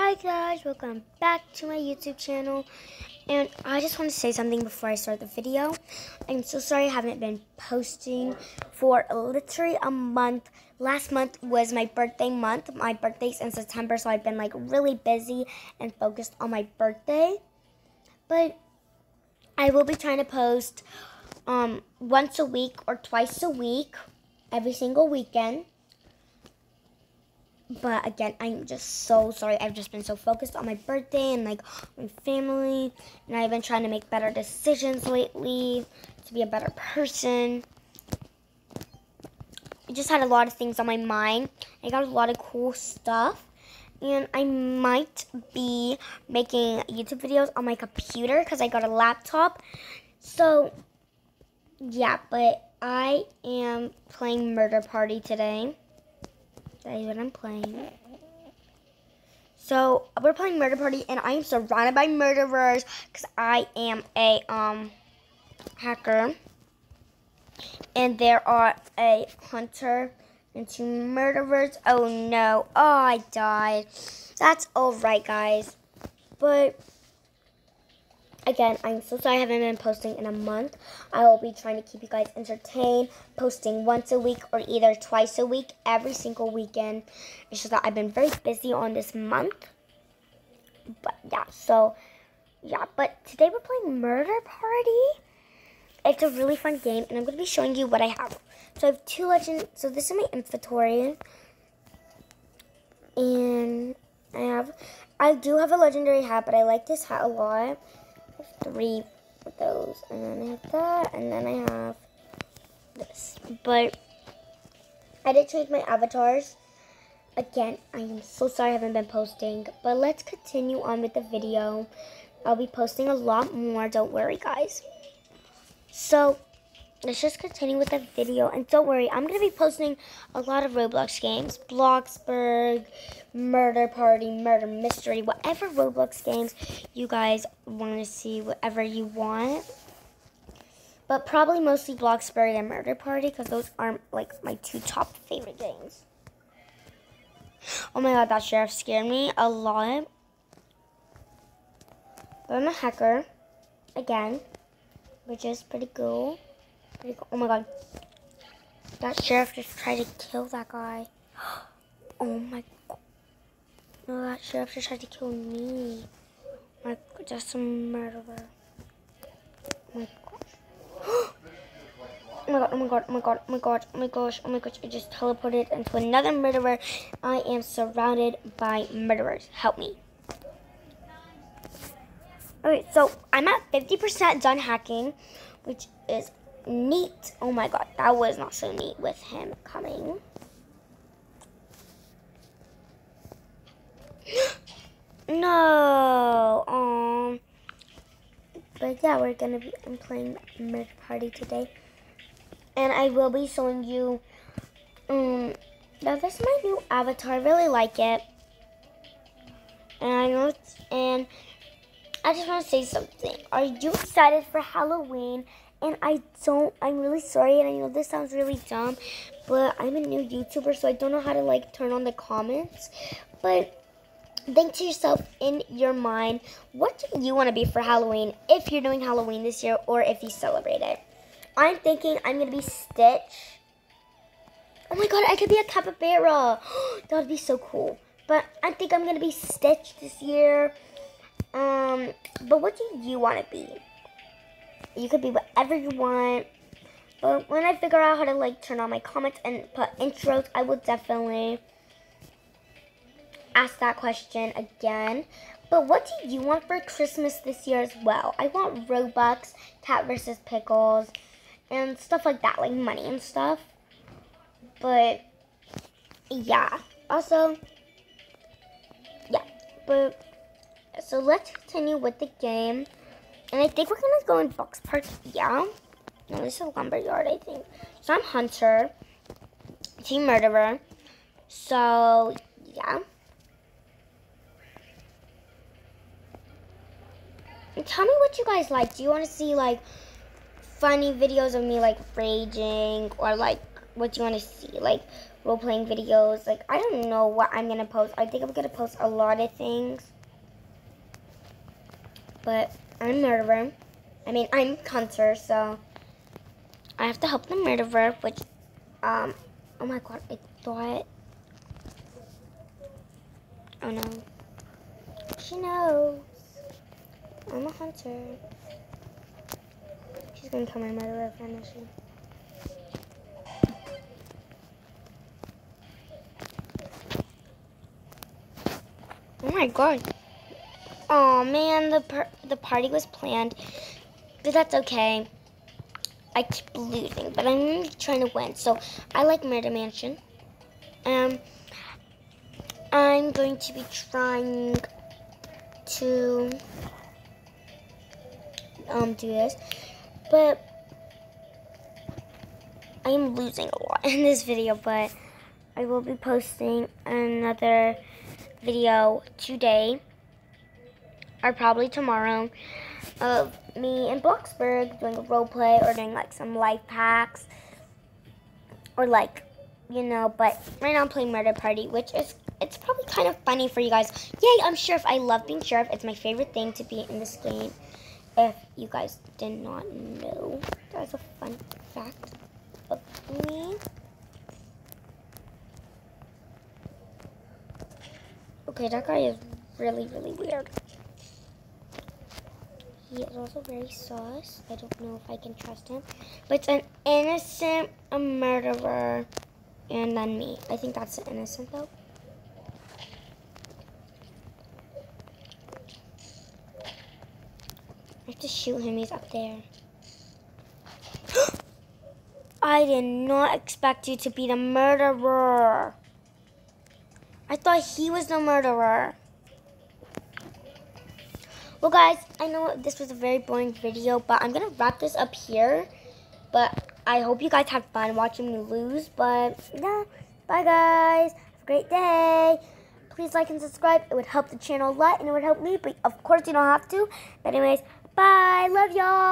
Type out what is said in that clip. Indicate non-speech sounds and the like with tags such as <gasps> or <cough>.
Hi guys, welcome back to my YouTube channel. And I just want to say something before I start the video. I'm so sorry I haven't been posting for literally a month. Last month was my birthday month. My birthday's in September, so I've been like really busy and focused on my birthday. But I will be trying to post um, once a week or twice a week, every single weekend. But again, I'm just so sorry. I've just been so focused on my birthday and like my family. And I've been trying to make better decisions lately to be a better person. I just had a lot of things on my mind. I got a lot of cool stuff. And I might be making YouTube videos on my computer because I got a laptop. So, yeah, but I am playing Murder Party today. Is what I'm playing. So we're playing Murder Party, and I am surrounded by murderers because I am a um hacker, and there are a hunter and two murderers. Oh no! Oh, I died. That's all right, guys. But Again, I'm so sorry I haven't been posting in a month. I will be trying to keep you guys entertained, posting once a week or either twice a week, every single weekend. It's just that I've been very busy on this month. But yeah, so yeah, but today we're playing Murder Party. It's a really fun game, and I'm going to be showing you what I have. So I have two legends. So this is my inventory. And I have, I do have a legendary hat, but I like this hat a lot three of those. And then I have that, and then I have this. But I did change my avatars. Again, I am so sorry I haven't been posting. But let's continue on with the video. I'll be posting a lot more, don't worry guys. So, let's just continue with the video. And don't worry, I'm going to be posting a lot of Roblox games. Bloxburg, Murder Party, Murder Mystery, whatever Roblox games you guys want to see, whatever you want. But probably mostly Bloxburg and Murder Party because those are like my two top favorite games. Oh my god, that sheriff scared me a lot. But I'm a hacker, again, which is pretty cool. Oh my god. That sheriff just tried to kill that guy. <gasps> Oh my god. No, that sheriff just tried to kill me. My just a murderer. Oh my. Oh my god, oh my god, oh my god, oh my god, oh my gosh, oh my gosh, oh I just teleported into another murderer. I am surrounded by murderers. Help me. Okay, so I'm at 50% done hacking, which is neat. Oh my god, that was not so neat with him coming. <gasps> no. Um. But yeah, we're gonna be I'm playing Murder Party today, and I will be showing you. Um. Now this is my new avatar. I really like it, and I know. it's And I just want to say something. Are you excited for Halloween? And I don't, I'm really sorry, and I know this sounds really dumb, but I'm a new YouTuber, so I don't know how to, like, turn on the comments. But think to yourself in your mind, what do you want to be for Halloween if you're doing Halloween this year or if you celebrate it? I'm thinking I'm going to be Stitch. Oh my god, I could be a capybara. <gasps> that would be so cool. But I think I'm going to be Stitch this year. Um, but what do you want to be? You could be whatever you want. But when I figure out how to like turn on my comments and put intros, I will definitely ask that question again. But what do you want for Christmas this year as well? I want Robux, Cat versus Pickles, and stuff like that, like money and stuff. But yeah. Also, yeah. But so let's continue with the game. And I think we're gonna go in Fox Park. Yeah. No, this is a Lumberyard, I think. So I'm Hunter, Team Murderer. So, yeah. And tell me what you guys like. Do you want to see, like, funny videos of me, like, raging? Or, like, what do you want to see? Like, role playing videos. Like I don't know what I'm gonna post. I think I'm gonna post a lot of things. But I'm murderer. I mean I'm hunter, so I have to help the murderer, which um oh my god, I thought Oh no. She knows. I'm a hunter. She's gonna kill my murderer friend, is she? Oh my god. Oh man, the the party was planned, but that's okay. I keep losing, but I'm trying to win. So I like Murder Mansion. Um, I'm going to be trying to um do this, but I am losing a lot <laughs> in this video. But I will be posting another video today or probably tomorrow of me in Bloxburg doing a role play or doing like some life packs or like you know but right now I'm playing Murder Party which is it's probably kind of funny for you guys. Yay I'm sheriff. I love being sheriff. It's my favorite thing to be in this game if you guys did not know. That's a fun fact of me. Okay, that guy is really, really weird. He is also very sus. I don't know if I can trust him. But it's an innocent a murderer and then me. I think that's innocent though. I have to shoot him. He's up there. <gasps> I did not expect you to be the murderer. I thought he was the murderer. Well, guys, I know this was a very boring video, but I'm going to wrap this up here. But I hope you guys had fun watching me lose. But, yeah, bye, guys. Have a great day. Please like and subscribe. It would help the channel a lot, and it would help me. But, of course, you don't have to. But anyways, bye. Love y'all.